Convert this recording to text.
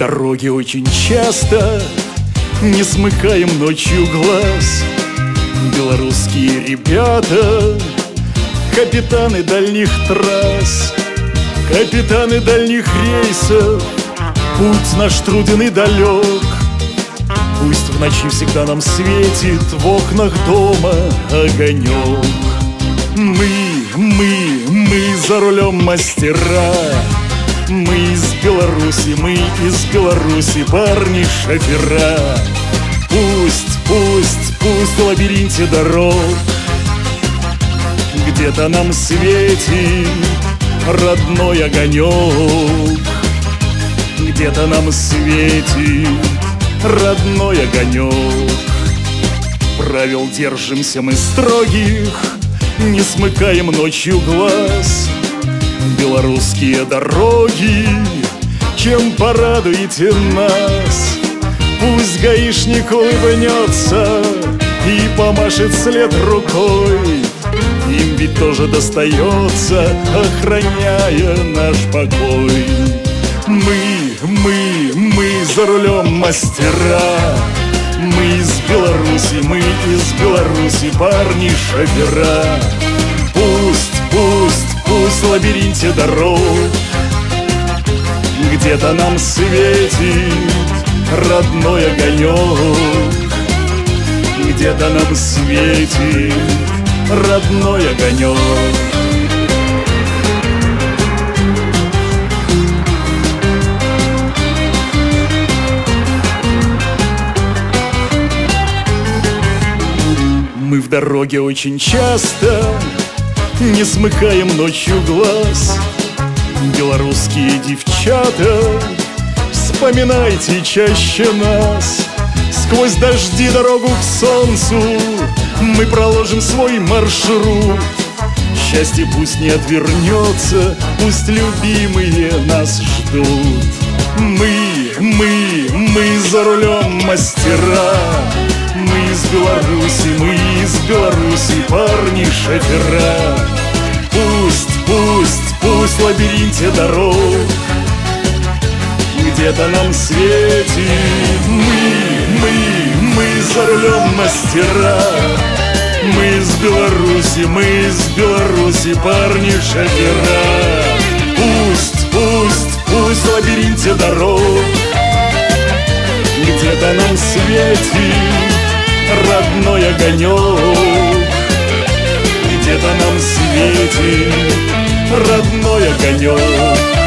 Дороге очень часто Не смыкаем ночью глаз. Белорусские ребята Капитаны дальних трасс Капитаны дальних рейсов. Путь наш труден и далек. Пусть в ночи всегда нам светит В окнах дома огонек. Мы, мы, мы за рулем мастера Беларуси, мы из Беларуси Парни шофера Пусть, пусть, пусть в лабиринте дорог. Где-то нам светит родной огонек. Где-то нам светит родной огонек. Правил держимся мы строгих Не смыкаем ночью глаз. Белорусские дороги Чем порадуете нас? Пусть гаишник улыбнется И помашет след рукой. Им ведь тоже достается Охраняя наш покой. Мы, мы, мы за рулем мастера. Мы из Беларуси, мы из Беларуси Парни шофера. Пусть, пусть, пусть в лабиринте дорог Где-то нам светит родной огонек. Где-то нам светит родной огонек. Мы в дороге очень часто Не смыкаем ночью глаз Белорусские девчата. Вспоминайте чаще нас. Сквозь дожди дорогу к солнцу Мы проложим свой маршрут. Счастье пусть не отвернется Пусть любимые нас ждут. Мы, мы, мы за рулем мастера. Мы из Беларуси, мы из Беларуси Парни шофера пусть в лабиринте дорог. Где-то нам светит. Мы, мы, мы за рулем мастера. Мы из Беларуси, мы из Беларуси Парни шофера. Пусть, пусть, пусть в лабиринте дорог. Где-то нам светит родной огонек. Где-то нам светит родной огонек